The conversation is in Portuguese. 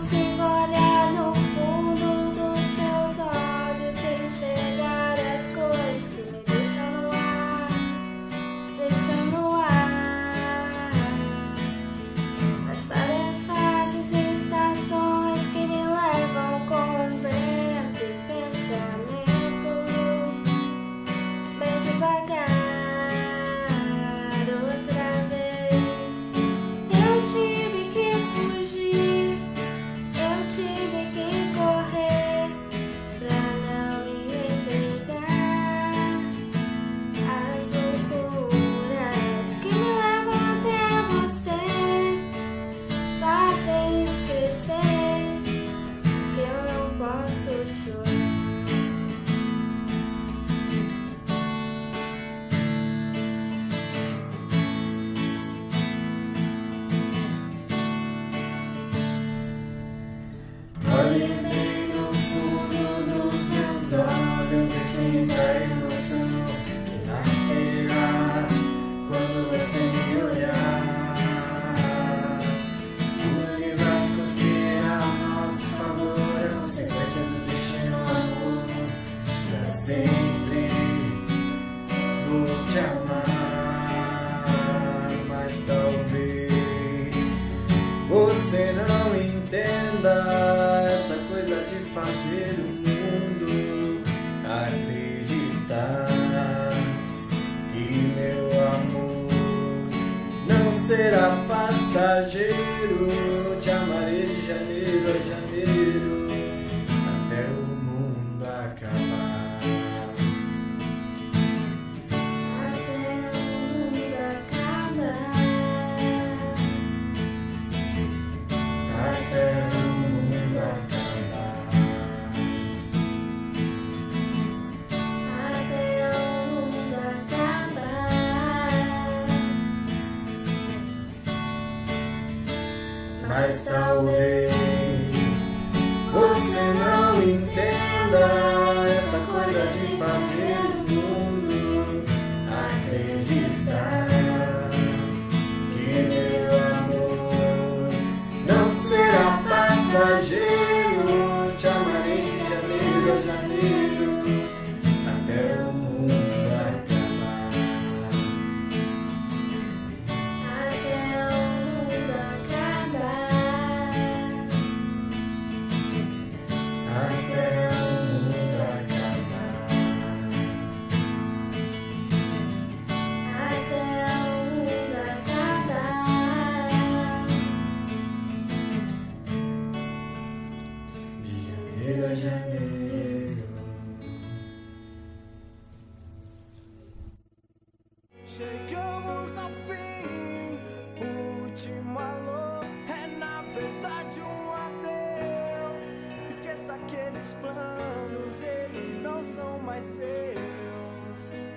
close você não entenda essa coisa de fazer o mundo acreditar que meu amor não será passageiro, te amarei de janeiro a janeiro. mas talvez você não entenda essa coisa de fazer o mundo acreditar que meu amor não será passageiro. Meus planos, eles não são mais seus.